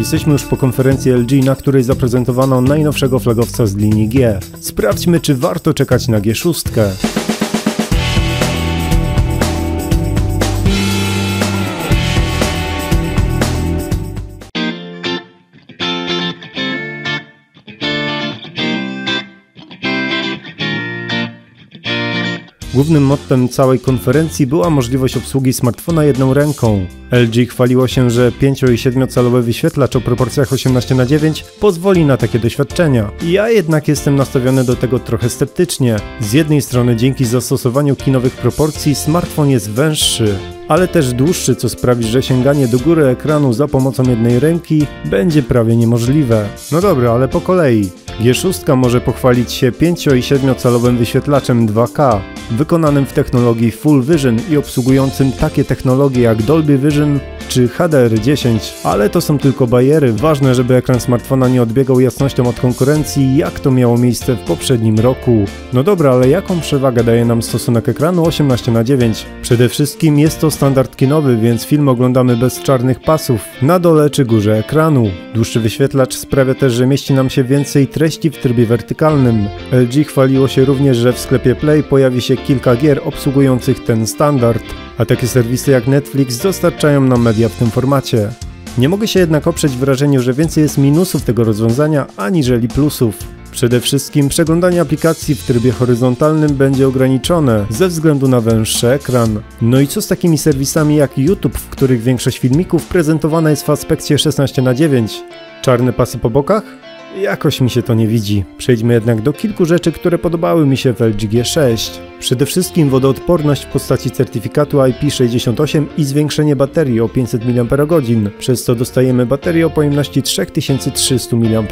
Jesteśmy już po konferencji LG, na której zaprezentowano najnowszego flagowca z linii G. Sprawdźmy, czy warto czekać na G6. Głównym mottem całej konferencji była możliwość obsługi smartfona jedną ręką. LG chwaliło się, że 5 i 7-calowy wyświetlacz o proporcjach 18 na 9 pozwoli na takie doświadczenia. Ja jednak jestem nastawiony do tego trochę sceptycznie. Z jednej strony dzięki zastosowaniu kinowych proporcji smartfon jest węższy, ale też dłuższy, co sprawi, że sięganie do góry ekranu za pomocą jednej ręki będzie prawie niemożliwe. No dobra, ale po kolei. G6 może pochwalić się 5 i 7-calowym wyświetlaczem 2K, wykonanym w technologii Full Vision i obsługującym takie technologie jak Dolby Vision czy HDR10, ale to są tylko bajery. Ważne, żeby ekran smartfona nie odbiegał jasnością od konkurencji, jak to miało miejsce w poprzednim roku. No dobra, ale jaką przewagę daje nam stosunek ekranu 18 na 9? Przede wszystkim jest to standard kinowy, więc film oglądamy bez czarnych pasów, na dole czy górze ekranu. Dłuższy wyświetlacz sprawia też, że mieści nam się więcej treści w trybie wertykalnym. LG chwaliło się również, że w sklepie Play pojawi się kilka gier obsługujących ten standard, a takie serwisy jak Netflix dostarczają nam media w tym formacie. Nie mogę się jednak oprzeć wrażeniu, że więcej jest minusów tego rozwiązania aniżeli plusów. Przede wszystkim przeglądanie aplikacji w trybie horyzontalnym będzie ograniczone ze względu na węższy ekran. No i co z takimi serwisami jak YouTube, w których większość filmików prezentowana jest w aspekcie 16 na 9 Czarne pasy po bokach? Jakoś mi się to nie widzi. Przejdźmy jednak do kilku rzeczy, które podobały mi się w LG G6. Przede wszystkim wodoodporność w postaci certyfikatu IP68 i zwiększenie baterii o 500 mAh, przez co dostajemy baterię o pojemności 3300 mAh.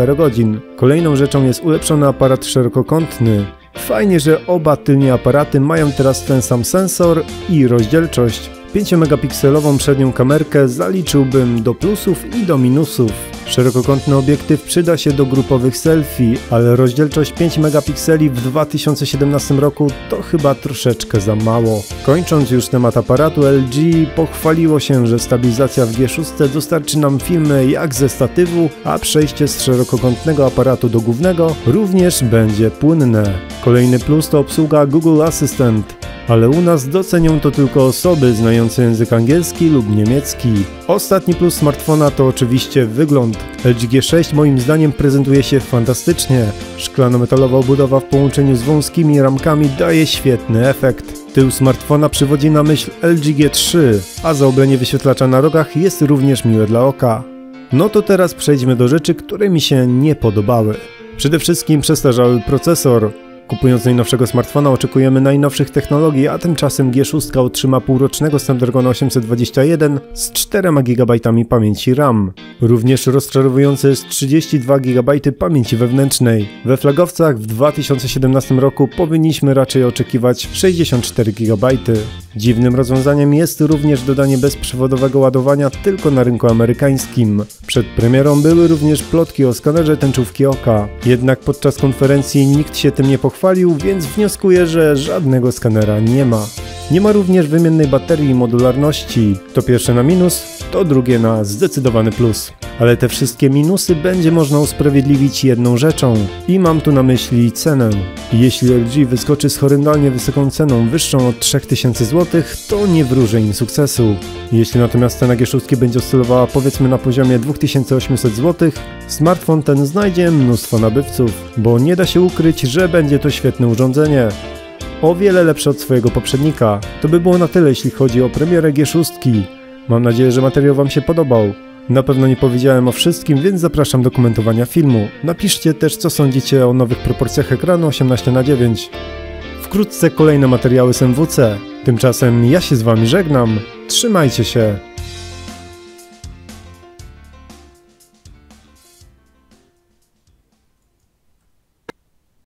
Kolejną rzeczą jest ulepszony aparat szerokokątny. Fajnie, że oba tylnie aparaty mają teraz ten sam sensor i rozdzielczość. 5-megapikselową przednią kamerkę zaliczyłbym do plusów i do minusów. Szerokokątny obiektyw przyda się do grupowych selfie, ale rozdzielczość 5 megapikseli w 2017 roku to chyba troszeczkę za mało. Kończąc już temat aparatu, LG pochwaliło się, że stabilizacja w G6 dostarczy nam filmy jak ze statywu, a przejście z szerokokątnego aparatu do głównego również będzie płynne. Kolejny plus to obsługa Google Assistant ale u nas docenią to tylko osoby znające język angielski lub niemiecki. Ostatni plus smartfona to oczywiście wygląd. LG G6 moim zdaniem prezentuje się fantastycznie. Szklano-metalowa obudowa w połączeniu z wąskimi ramkami daje świetny efekt. Tył smartfona przywodzi na myśl LG G3, a zaoblenie wyświetlacza na rogach jest również miłe dla oka. No to teraz przejdźmy do rzeczy, które mi się nie podobały. Przede wszystkim przestarzały procesor. Kupując najnowszego smartfona oczekujemy najnowszych technologii, a tymczasem G6 otrzyma półrocznego Snapdragon 821 z 4 GB pamięci RAM. Również rozczarowujące jest 32 GB pamięci wewnętrznej. We flagowcach w 2017 roku powinniśmy raczej oczekiwać 64 GB. Dziwnym rozwiązaniem jest również dodanie bezprzewodowego ładowania tylko na rynku amerykańskim. Przed premierą były również plotki o skanerze tęczówki oka. Jednak podczas konferencji nikt się tym nie pochwalił pochwalił, więc wnioskuję, że żadnego skanera nie ma. Nie ma również wymiennej baterii i modularności. To pierwsze na minus, to drugie na zdecydowany plus. Ale te wszystkie minusy będzie można usprawiedliwić jedną rzeczą. I mam tu na myśli cenę. Jeśli LG wyskoczy z horrendalnie wysoką ceną, wyższą od 3000 zł, to nie wróżę im sukcesu. Jeśli natomiast cena G6 będzie oscylowała powiedzmy na poziomie 2800 zł, smartfon ten znajdzie mnóstwo nabywców, bo nie da się ukryć, że będzie to świetne urządzenie o wiele lepsze od swojego poprzednika. To by było na tyle, jeśli chodzi o premierę G6. Mam nadzieję, że materiał Wam się podobał. Na pewno nie powiedziałem o wszystkim, więc zapraszam do komentowania filmu. Napiszcie też, co sądzicie o nowych proporcjach ekranu 18 na 9 Wkrótce kolejne materiały z MWC. Tymczasem ja się z Wami żegnam. Trzymajcie się.